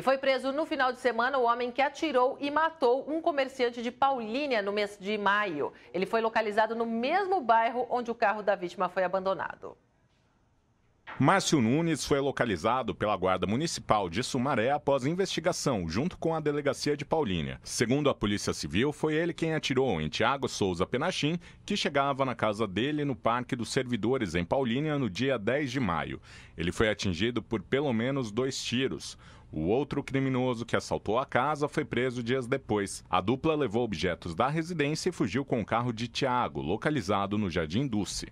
E foi preso no final de semana o homem que atirou e matou um comerciante de Paulínia no mês de maio. Ele foi localizado no mesmo bairro onde o carro da vítima foi abandonado. Márcio Nunes foi localizado pela Guarda Municipal de Sumaré após investigação, junto com a delegacia de Paulínia. Segundo a Polícia Civil, foi ele quem atirou em Tiago Souza Penachim, que chegava na casa dele no Parque dos Servidores, em Paulínia, no dia 10 de maio. Ele foi atingido por pelo menos dois tiros. O outro criminoso que assaltou a casa foi preso dias depois. A dupla levou objetos da residência e fugiu com o carro de Tiago, localizado no Jardim Dulce.